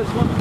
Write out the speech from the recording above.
this one?